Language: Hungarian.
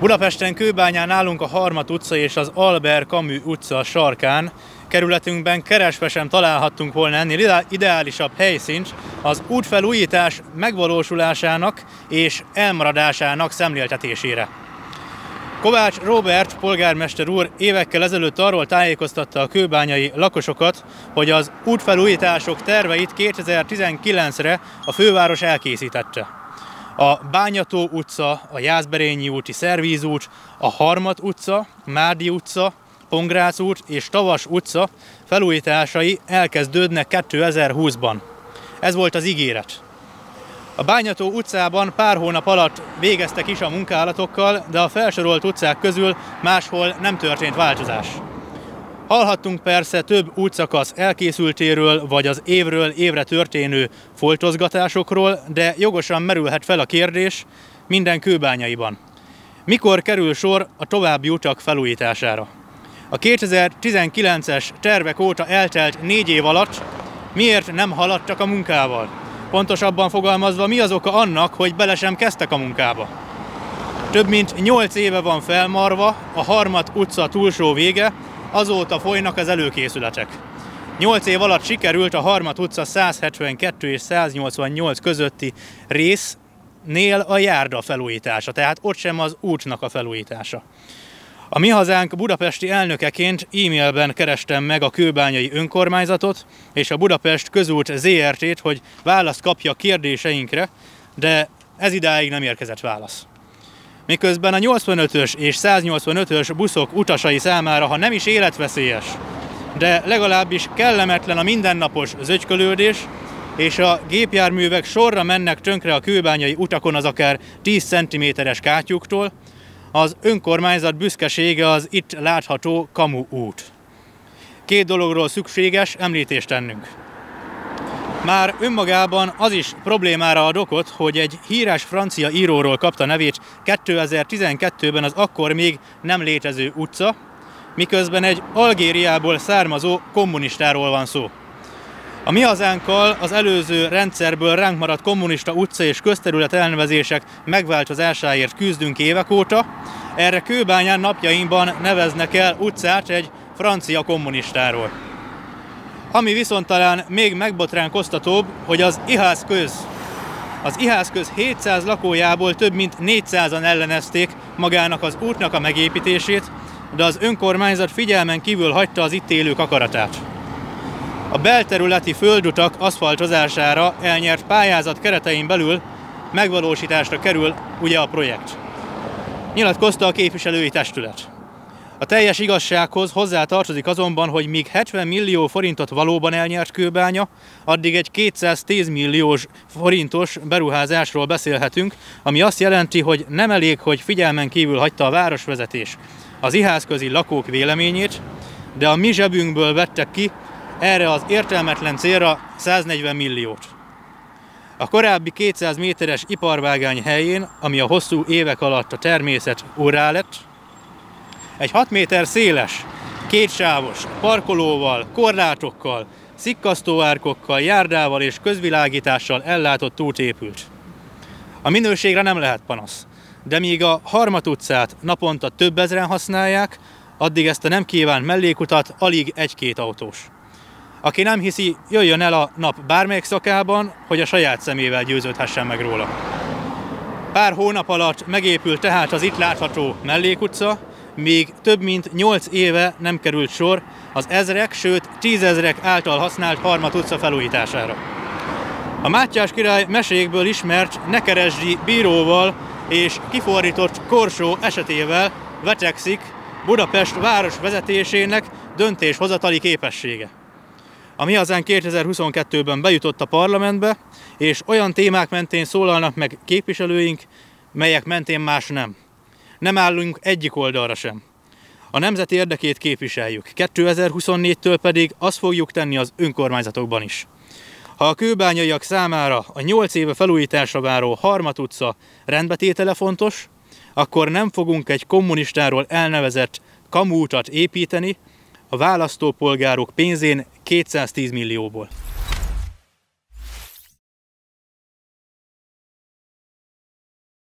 Budapesten Kőbányán állunk a Harmat utca és az Albert Camus utca sarkán. Kerületünkben keresve sem találhattunk volna ennél ideálisabb helyszínt az útfelújítás megvalósulásának és elmaradásának szemléltetésére. Kovács Robert polgármester úr évekkel ezelőtt arról tájékoztatta a kőbányai lakosokat, hogy az útfelújítások terveit 2019-re a főváros elkészítette. A Bányató utca, a Jászberényi úti Szervízút, a Harmat utca, Márdi utca, Pongrác út és Tavas utca felújításai elkezdődnek 2020-ban. Ez volt az ígéret. A Bányató utcában pár hónap alatt végeztek is a munkálatokkal, de a felsorolt utcák közül máshol nem történt változás. Hallhattunk persze több útszakasz elkészültéről, vagy az évről évre történő foltozgatásokról, de jogosan merülhet fel a kérdés minden kőbányaiban. Mikor kerül sor a további utak felújítására? A 2019-es tervek óta eltelt négy év alatt miért nem haladtak a munkával? Pontosabban fogalmazva, mi az oka annak, hogy bele sem kezdtek a munkába? Több mint 8 éve van felmarva a Harmat utca túlsó vége, azóta folynak az előkészületek. 8 év alatt sikerült a Harmat utca 172 és 188 közötti résznél a járda felújítása, tehát ott sem az útnak a felújítása. A Mi Hazánk budapesti elnökeként e-mailben kerestem meg a kőbányai önkormányzatot és a Budapest közút ZRT-t, hogy választ kapja kérdéseinkre, de ez idáig nem érkezett válasz miközben a 85-ös és 185-ös buszok utasai számára, ha nem is életveszélyes, de legalábbis kellemetlen a mindennapos zögykölődés, és a gépjárművek sorra mennek tönkre a kőbányai utakon az akár 10 cm-es kátyuktól, az önkormányzat büszkesége az itt látható Kamu út. Két dologról szükséges említést tennünk. Már önmagában az is problémára ad okot, hogy egy híres francia íróról kapta nevét 2012-ben az akkor még nem létező utca, miközben egy Algériából származó kommunistáról van szó. A mi hazánkkal az előző rendszerből ránk maradt kommunista utca és közterület elnevezések megváltozásáért küzdünk évek óta. Erre Kőbányán napjainkban neveznek el utcát egy francia kommunistáról. Ami viszont talán még megbotránkoztatóbb, hogy az IHÁZ köz, az IHÁZ köz 700 lakójából több mint 400-an ellenezték magának az útnak a megépítését, de az önkormányzat figyelmen kívül hagyta az itt élők akaratát. A belterületi földutak aszfaltozására elnyert pályázat keretein belül megvalósításra kerül ugye a projekt. Nyilatkozta a képviselői testület. A teljes igazsághoz hozzá tartozik azonban, hogy míg 70 millió forintot valóban elnyert kőbánya, addig egy 210 milliós forintos beruházásról beszélhetünk, ami azt jelenti, hogy nem elég, hogy figyelmen kívül hagyta a városvezetés az iházközi lakók véleményét, de a mi zsebünkből vettek ki erre az értelmetlen célra 140 milliót. A korábbi 200 méteres iparvágány helyén, ami a hosszú évek alatt a természet órá lett, egy 6 méter széles, kétsávos, parkolóval, korlátokkal, szikkasztóárkokkal, járdával és közvilágítással ellátott út épült. A minőségre nem lehet panasz, de míg a Harmat utcát naponta több ezren használják, addig ezt a nem kívánt mellékutat alig egy-két autós. Aki nem hiszi, jöjjön el a nap bármelyik szakában, hogy a saját szemével győződhessen meg róla. Pár hónap alatt megépült tehát az itt látható mellékutca, még több mint 8 éve nem került sor az ezrek, sőt tízezrek által használt Harmat utca felújítására. A Mátyás király mesékből ismert Nekeresdi bíróval és kifordított korsó esetével vetekszik Budapest város vezetésének döntéshozatali képessége. A Mi Hazánk 2022-ben bejutott a parlamentbe, és olyan témák mentén szólalnak meg képviselőink, melyek mentén más nem nem állunk egyik oldalra sem. A nemzet érdekét képviseljük, 2024-től pedig azt fogjuk tenni az önkormányzatokban is. Ha a kőbányaiak számára a 8 éve felújításra váró Harmat utca rendbetétele fontos, akkor nem fogunk egy kommunistáról elnevezett kamútat építeni a választópolgárok pénzén 210 millióból.